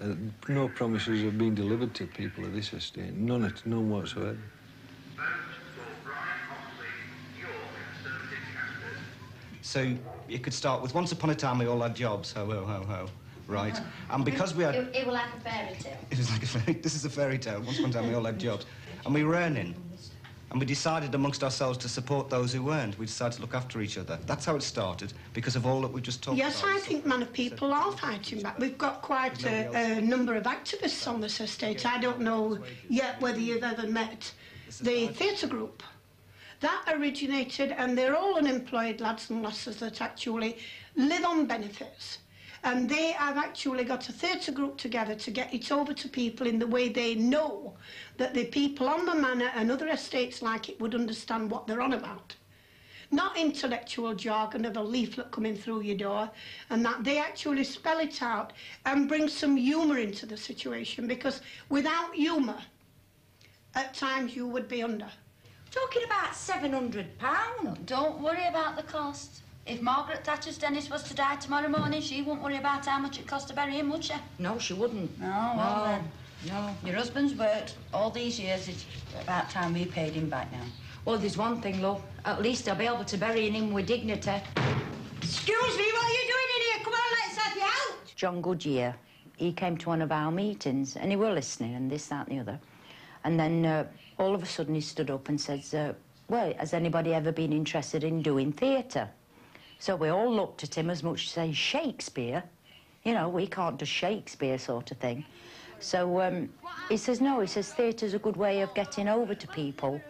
Uh, no promises have been delivered to people of this estate. None, at- none whatsoever. So you could start with once upon a time we all had jobs, ho ho ho ho, right? And because we had It, it was like a fairy tale. it was like a fairy, this is a fairy tale. Once upon a time we all had jobs, and we were earning, and we decided amongst ourselves to support those who weren't. We decided to look after each other. That's how it started because of all that we've just talked Yes, about. Yes, I think Manor People are fighting back. We've got quite a, a number of activists on this estate. I don't know yet whether you've ever met the theatre group. That originated, and they're all unemployed lads and lasses that actually live on benefits. And they have actually got a theatre group together to get it over to people in the way they know that the people on the manor and other estates like it would understand what they're on about not intellectual jargon of a leaflet coming through your door, and that they actually spell it out and bring some humour into the situation because without humour, at times you would be under. Talking about £700. Don't worry about the cost. If Margaret Thatcher's Dennis was to die tomorrow morning, she won't worry about how much it cost to bury him, would she? No, she wouldn't. No, well no, then. no. Your husband's worked all these years. It's about time we paid him back now. Well, there's one thing, love. At least I'll be able to bury him with dignity. Excuse me, what are you doing in here? Come on, let's have you out. John Goodyear, he came to one of our meetings and he were listening and this, that and the other. And then uh, all of a sudden he stood up and says, uh, well, has anybody ever been interested in doing theatre? So we all looked at him as much as say, Shakespeare? You know, we can't do Shakespeare sort of thing. So um, he says, no, he says, theatre's a good way of getting over to people.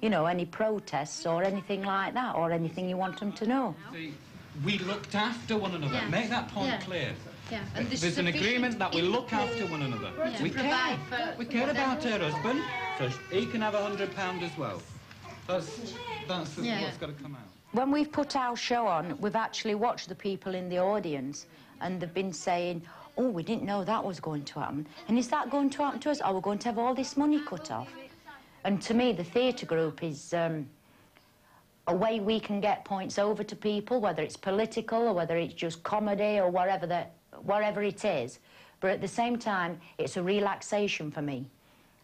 You know, any protests or anything like that, or anything you want them to know. We looked after one another. Yeah. Make that point Yeah. clear. Yeah, and there's There's an agreement that we look after one another. Yeah. We care. for- we care about them. her husband, so he can have a hundred pound as well. That's that's Yeah. what's got to come out. When we've put our show on, we've actually watched the people in the audience and they've been saying, oh, we didn't know that was going to happen. And is that going to happen to us? Are we going to have all this money cut off? And to me, the theatre group is um, a way we can get points over to people, whether it's political or whether it's just comedy or whatever, the, whatever it is. But at the same time, it's a relaxation for me.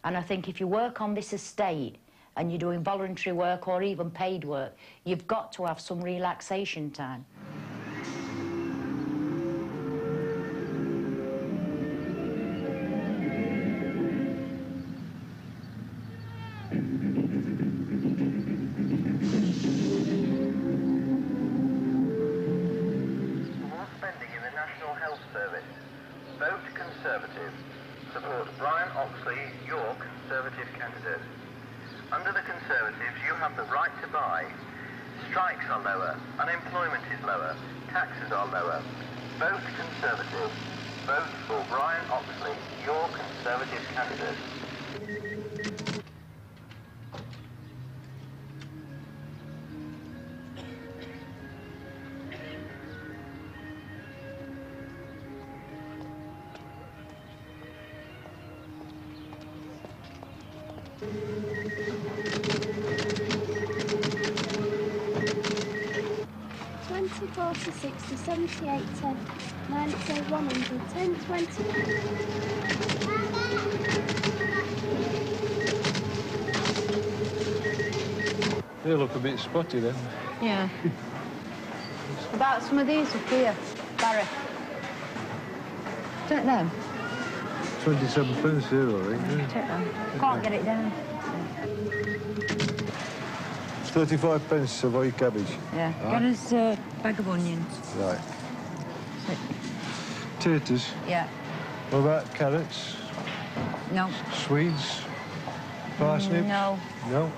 And I think if you work on this estate and you're doing voluntary work or even paid work, you've got to have some relaxation time. high. Strikes are lower, unemployment is lower, taxes are lower. Vote Conservative. Vote for Brian Oxley, your Conservative candidate. Thank you. 40, 60, 78 10, 90 100, 10 20. They look a bit spotty then. Yeah. about some of these up here, Barry? Take them. 27 pence here, I think. Take them. Can't get it down. 35 pence of oil cabbage. Yeah. Right. Get us a bag of onions. Right. Taters. Yeah. What about carrots? No. Swedes? Parsnips? No. No?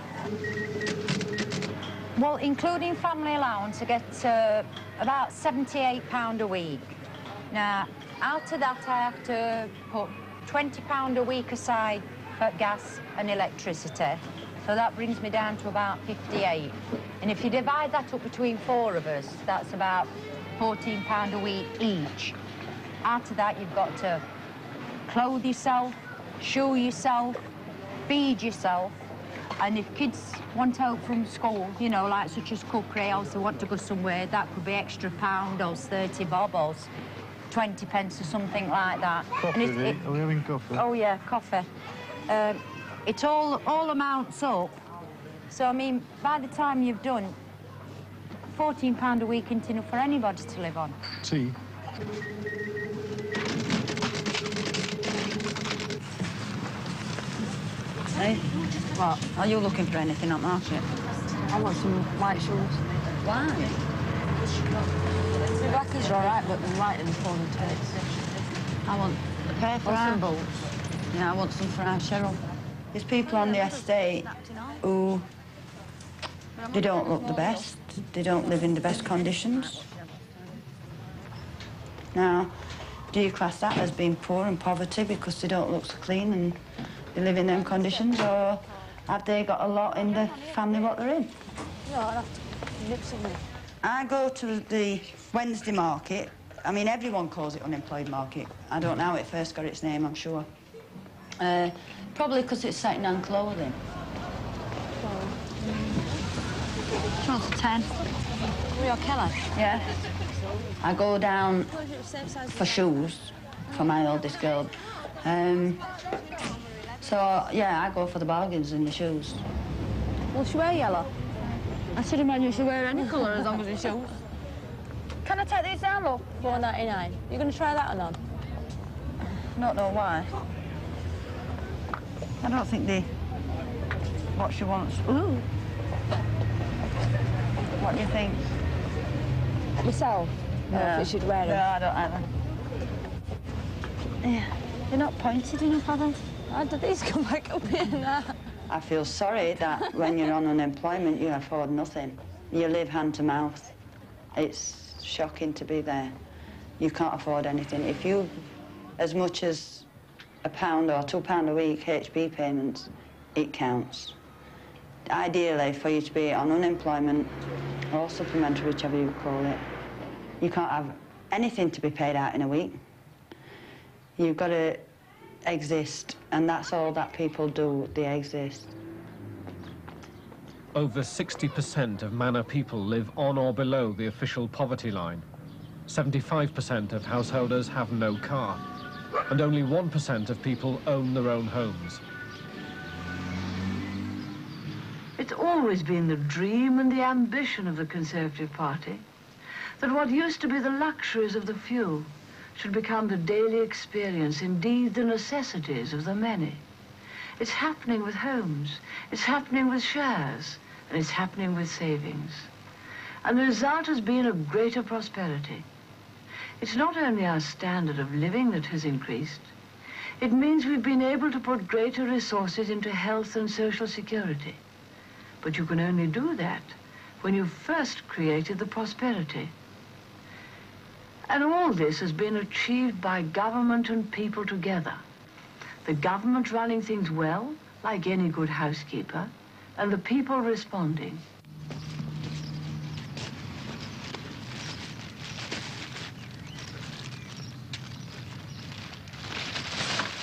Well, including family allowance, I get uh, about £78 a week. Now, out of that, I have to put £20 a week aside for gas and electricity. So that brings me down to about 58. And if you divide that up between four of us, that's about £14 a week each. Out of that, you've got to clothe yourself, shoe yourself, feed yourself. And if kids want help from school, you know, like such as cookery, else they want to go somewhere, that could be extra pound or 30 bob or 20 pence or something like that. Coffee, And it- Are we having coffee? Oh yeah, coffee. Um, it all all amounts up. So I mean, by the time you've done, fourteen pound a week isn't enough for anybody to live on. Tea. Hey, what? Are you looking for anything at market? I want some white shoes. Why? The black is all right, but the white and full of taste. I want a pair for some boots. Yeah, I want some for our Cheryl. There's people on the estate who they don't look the best. They don't live in the best conditions. Now, do you class that as being poor and poverty because they don't look so clean and they live in them conditions, or have they got a lot in the family what they're in? I go to the Wednesday market. I mean, everyone calls it unemployed market. I don't know how it first got its name, I'm sure. Uh, probably because it's second-hand clothing. Twelve to ten. Real Keller. Yeah. I go down for shoes for my oldest girl. Um, so, yeah, I go for the bargains in the shoes. Will she wear yellow? I should imagine she wear any colour as long as it's shoes. Can I take these down, love? Four ninety nine. You gonna try that one on? Not know why. I don't think they... What she wants... Ooh. What do you think? Myself? No, Yeah. if she'd wear No, them. I don't either. Yeah, they're not pointed enough, are they? How did these come back up here now? I feel sorry that when you're on unemployment, you afford nothing. You live hand to mouth. It's shocking to be there. You can't afford anything. If you, as much as a pound or two pound a week HB payments, it counts. Ideally, for you to be on unemployment or supplementary, whichever you call it, you can't have anything to be paid out in a week. You've got to exist, and that's all that people do, they exist. Over 60% of Manor people live on or below the official poverty line. 75% of householders have no car. And only 1% of people own their own homes. It's always been the dream and the ambition of the Conservative Party that what used to be the luxuries of the few should become the daily experience, indeed the necessities of the many. It's happening with homes, it's happening with shares, and it's happening with savings. And the result has been a greater prosperity. It's not only our standard of living that has increased, it means we've been able to put greater resources into health and social security. But you can only do that when you've first created the prosperity. And all this has been achieved by government and people together. The government running things well, like any good housekeeper, and the people responding.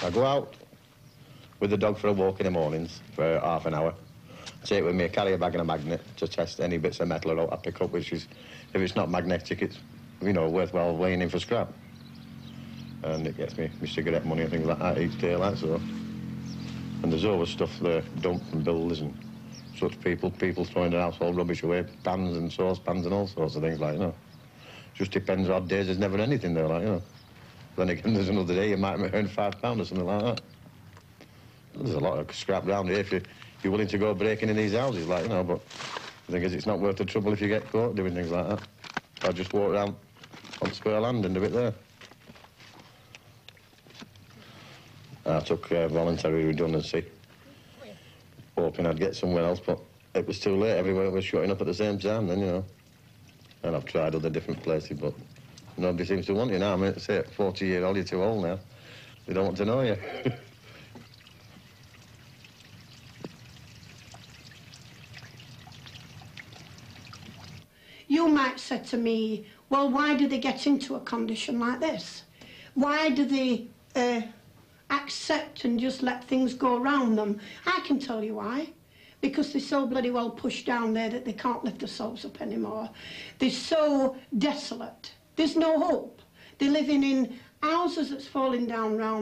I go out with the dog for a walk in the mornings for half an hour. Take it with me a carrier bag and a magnet to test any bits of metal or I pick up, which is, if it's not magnetic, it's, you know, worthwhile weighing in for scrap. And it gets me my cigarette money and things like that each day, like so. And there's always stuff there, dumped and builders and such people, people throwing their household rubbish away, pans and saucepans and all sorts of things like, you know. Just depends odd days, there's never anything there, like, you know. Then again, there's another day you might earn five pounds or something like that. There's a lot of scrap round here if you, you're willing to go breaking in these houses, like, you know, but the thing is, it's not worth the trouble if you get caught doing things like that. I'll just walk around on square land and do it there. I took uh, voluntary redundancy, hoping I'd get somewhere else, but it was too late. Everywhere was shutting up at the same time then, you know. And I've tried other different places, but nobody seems to want you now. I mean, say at 40 year old, you're too old now. They don't want to know you. You might say to me, well, why do they get into a condition like this? Why do they uh, accept and just let things go around them? I can tell you why. Because they're so bloody well pushed down there that they can't lift themselves up anymore. They're so desolate. There's no hope. They're living in houses that's falling down round